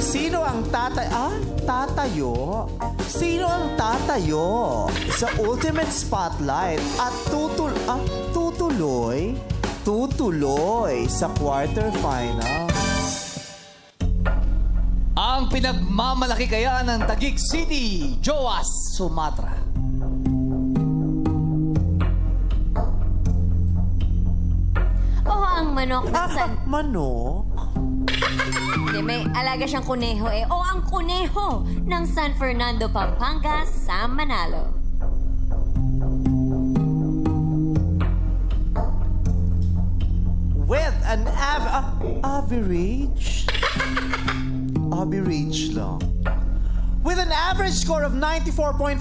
Sino ang tatay... Ah, tatayo? Sino ang tatayo sa Ultimate Spotlight at tutul... Ah, tutuloy? Tutuloy sa quarterfinal? Ang pinagmamalaki kaya ng Taguig City, Joas, Sumatra. O ang manok Ah, manok? Hindi, may alaga siyang kuneho eh. O ang kuneho ng San Fernando, Pampanga sa Manalo. With an av... ah, average? average lang. With an average score of 94.5%,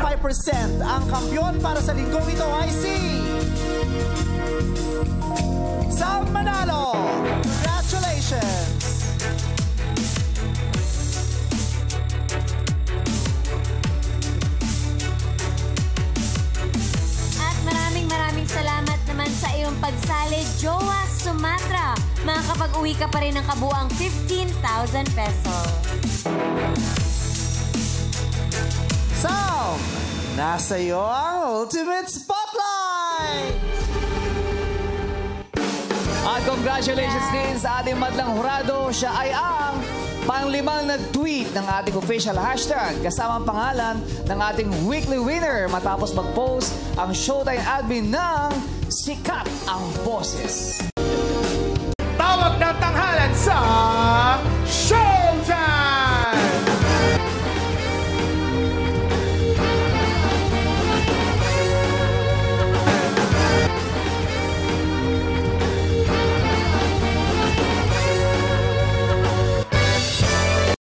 ang kampiyon para sa linggong ito ay si... pagsali, Joa Sumatra. Makakapag-uwi ka pa rin ng kabuang 15,000 pesos. Sam! Nasa iyo ang Ultimate Spotlight! At congratulations din sa ating madlang hurado. Siya ay ang panglimang nag-tweet ng ating official hashtag kasama ang pangalan ng ating weekly winner matapos mag-post ang Showtime admin ng Sikat ang Boses.